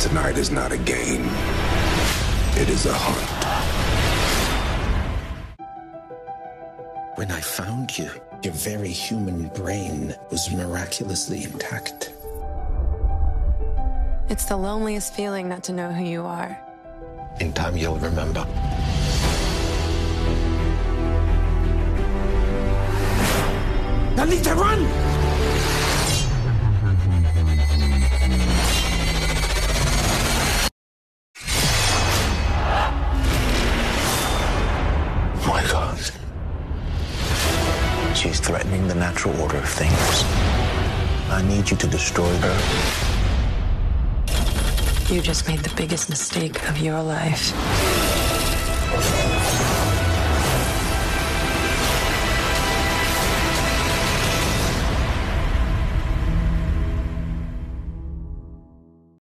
Tonight is not a game. It is a hunt. When I found you, your very human brain was miraculously intact. It's the loneliest feeling not to know who you are. In time, you'll remember. Alita, run! My God. She's threatening the natural order of things. I need you to destroy her. You just made the biggest mistake of your life.